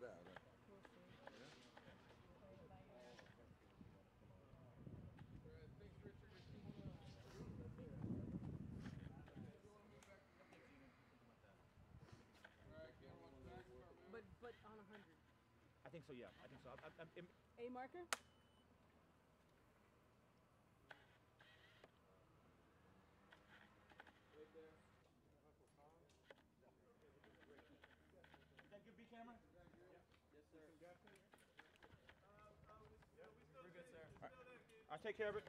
it out. Huh? But but on a hundred. I think so. Yeah, I think so. I, I, I, A marker? I'll take care of it.